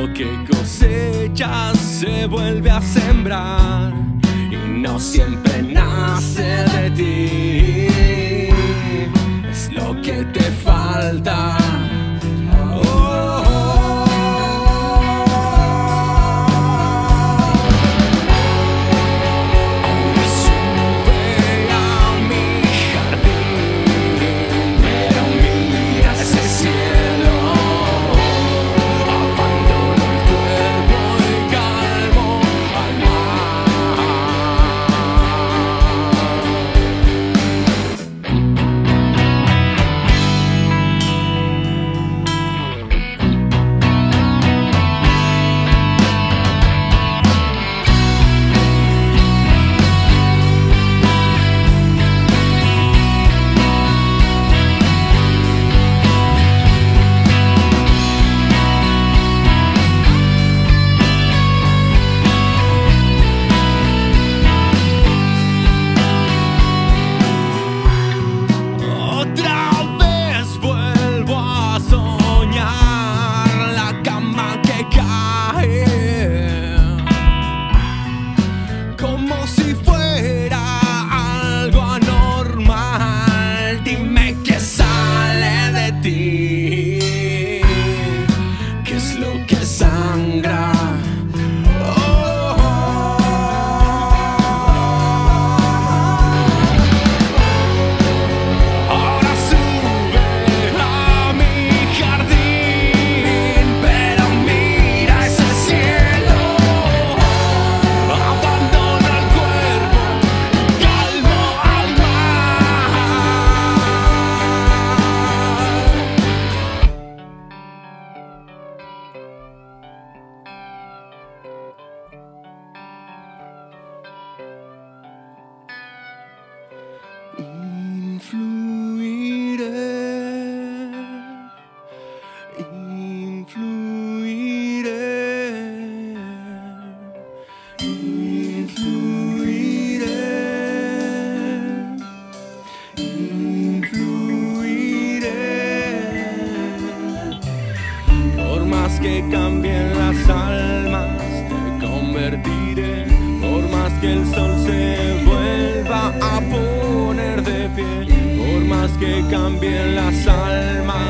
Lo que cosechas se vuelve a sembrar y no siempre nace de ti. Que cambien las almas, te convertiré. Por más que el sol se vuelva a poner de pie. Por más que cambien las almas.